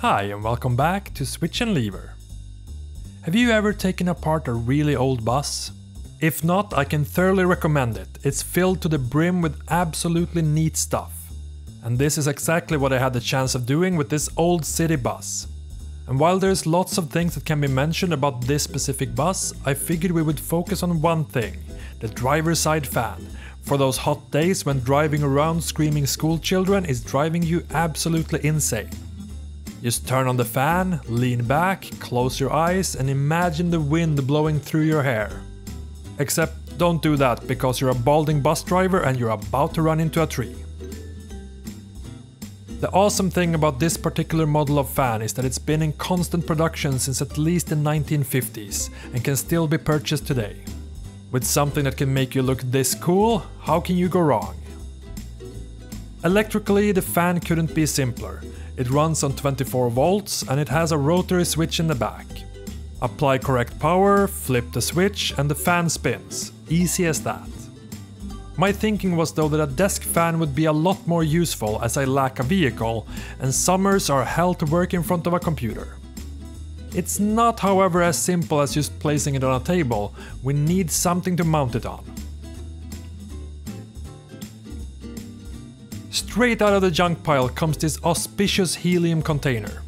Hi and welcome back to Switch and Lever. Have you ever taken apart a really old bus? If not, I can thoroughly recommend it. It's filled to the brim with absolutely neat stuff. And this is exactly what I had the chance of doing with this old city bus. And while there's lots of things that can be mentioned about this specific bus, I figured we would focus on one thing, the driver's side fan, for those hot days when driving around screaming school children is driving you absolutely insane. Just turn on the fan, lean back, close your eyes and imagine the wind blowing through your hair. Except don't do that because you're a balding bus driver and you're about to run into a tree. The awesome thing about this particular model of fan is that it's been in constant production since at least the 1950s and can still be purchased today. With something that can make you look this cool, how can you go wrong? Electrically, the fan couldn't be simpler. It runs on 24 volts and it has a rotary switch in the back. Apply correct power, flip the switch and the fan spins. Easy as that. My thinking was though that a desk fan would be a lot more useful as I lack a vehicle and summers are hell to work in front of a computer. It's not however as simple as just placing it on a table, we need something to mount it on. Straight out of the junk pile comes this auspicious helium container.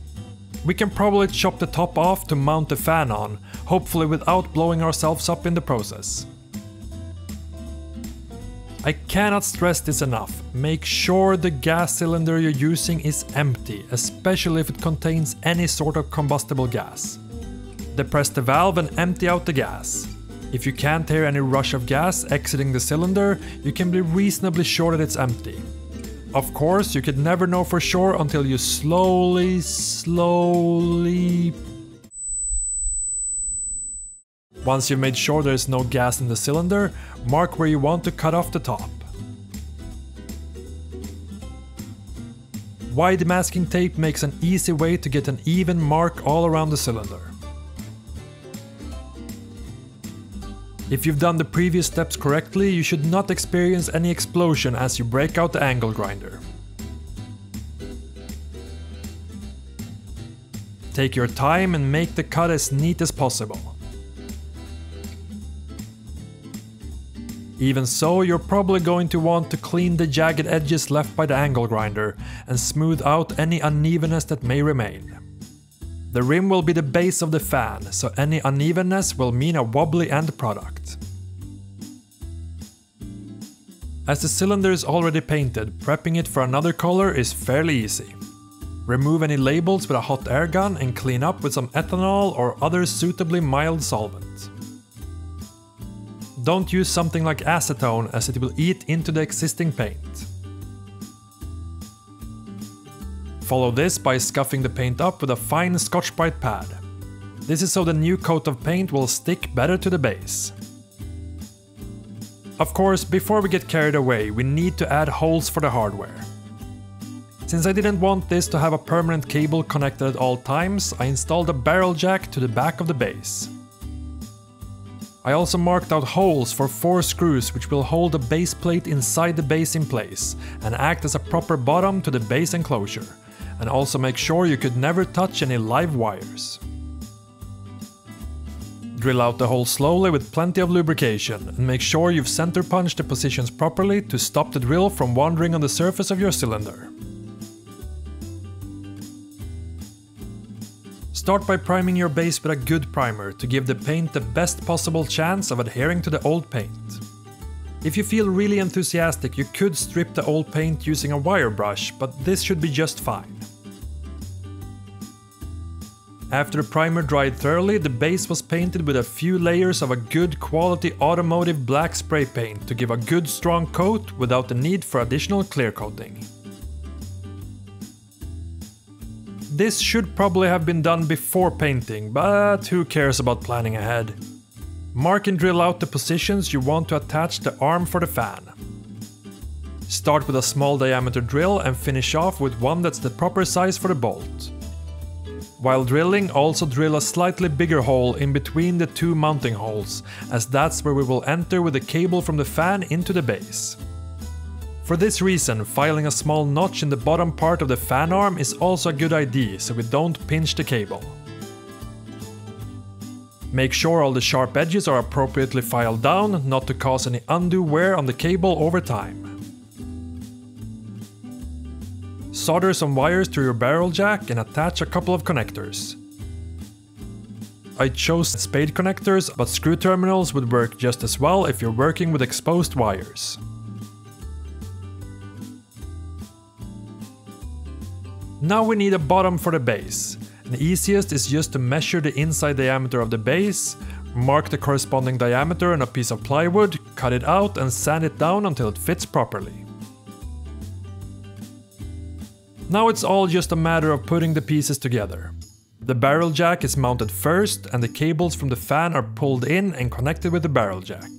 We can probably chop the top off to mount the fan on, hopefully without blowing ourselves up in the process. I cannot stress this enough, make sure the gas cylinder you're using is empty, especially if it contains any sort of combustible gas. Depress the valve and empty out the gas. If you can't hear any rush of gas exiting the cylinder, you can be reasonably sure that it's empty. Of course, you could never know for sure until you slowly, slowly... Once you've made sure there is no gas in the cylinder, mark where you want to cut off the top. Wide masking tape makes an easy way to get an even mark all around the cylinder. If you've done the previous steps correctly, you should not experience any explosion as you break out the angle grinder. Take your time and make the cut as neat as possible. Even so, you're probably going to want to clean the jagged edges left by the angle grinder and smooth out any unevenness that may remain. The rim will be the base of the fan, so any unevenness will mean a wobbly end product. As the cylinder is already painted, prepping it for another color is fairly easy. Remove any labels with a hot air gun and clean up with some ethanol or other suitably mild solvent. Don't use something like acetone as it will eat into the existing paint. Follow this by scuffing the paint up with a fine Scotch-Brite pad. This is so the new coat of paint will stick better to the base. Of course, before we get carried away, we need to add holes for the hardware. Since I didn't want this to have a permanent cable connected at all times, I installed a barrel jack to the back of the base. I also marked out holes for four screws which will hold the base plate inside the base in place and act as a proper bottom to the base enclosure and also make sure you could never touch any live wires. Drill out the hole slowly with plenty of lubrication and make sure you've center punched the positions properly to stop the drill from wandering on the surface of your cylinder. Start by priming your base with a good primer to give the paint the best possible chance of adhering to the old paint. If you feel really enthusiastic you could strip the old paint using a wire brush, but this should be just fine. After the primer dried thoroughly, the base was painted with a few layers of a good quality automotive black spray paint to give a good strong coat without the need for additional clear coating. This should probably have been done before painting, but who cares about planning ahead. Mark and drill out the positions you want to attach the arm for the fan. Start with a small diameter drill and finish off with one that's the proper size for the bolt. While drilling, also drill a slightly bigger hole in between the two mounting holes, as that's where we will enter with the cable from the fan into the base. For this reason, filing a small notch in the bottom part of the fan arm is also a good idea so we don't pinch the cable. Make sure all the sharp edges are appropriately filed down, not to cause any undue wear on the cable over time. Solder some wires to your barrel jack and attach a couple of connectors. I chose spade connectors, but screw terminals would work just as well if you're working with exposed wires. Now we need a bottom for the base. The easiest is just to measure the inside diameter of the base, mark the corresponding diameter on a piece of plywood, cut it out and sand it down until it fits properly. Now it's all just a matter of putting the pieces together. The barrel jack is mounted first and the cables from the fan are pulled in and connected with the barrel jack.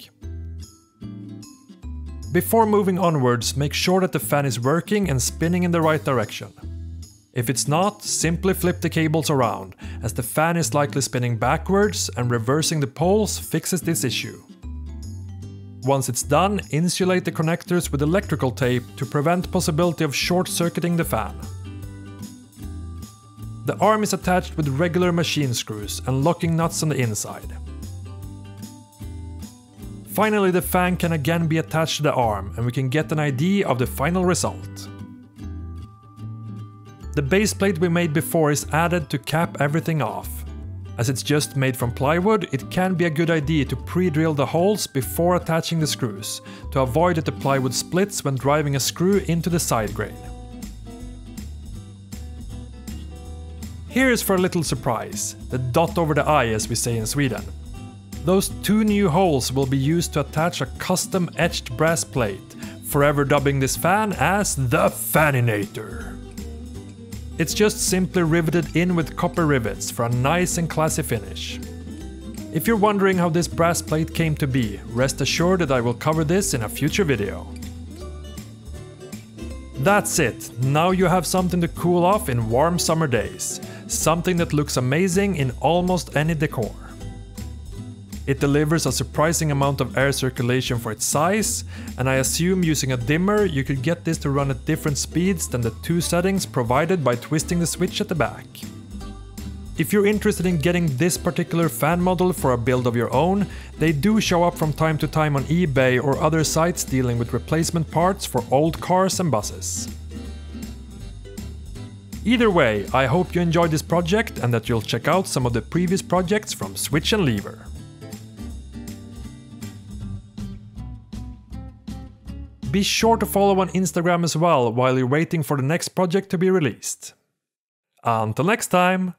Before moving onwards, make sure that the fan is working and spinning in the right direction. If it's not, simply flip the cables around, as the fan is likely spinning backwards and reversing the poles fixes this issue. Once it's done, insulate the connectors with electrical tape to prevent possibility of short-circuiting the fan. The arm is attached with regular machine screws and locking nuts on the inside. Finally the fan can again be attached to the arm and we can get an idea of the final result. The base plate we made before is added to cap everything off. As it's just made from plywood, it can be a good idea to pre-drill the holes before attaching the screws, to avoid that the plywood splits when driving a screw into the side grain. Here is for a little surprise, the dot over the i as we say in Sweden. Those two new holes will be used to attach a custom etched brass plate, forever dubbing this fan as the Faninator. It's just simply riveted in with copper rivets for a nice and classy finish. If you're wondering how this brass plate came to be, rest assured that I will cover this in a future video. That's it, now you have something to cool off in warm summer days. Something that looks amazing in almost any decor. It delivers a surprising amount of air circulation for its size, and I assume using a dimmer you could get this to run at different speeds than the two settings provided by twisting the switch at the back. If you're interested in getting this particular fan model for a build of your own, they do show up from time to time on eBay or other sites dealing with replacement parts for old cars and buses. Either way, I hope you enjoyed this project and that you'll check out some of the previous projects from Switch and Lever. Be sure to follow on Instagram as well while you're waiting for the next project to be released. Until next time!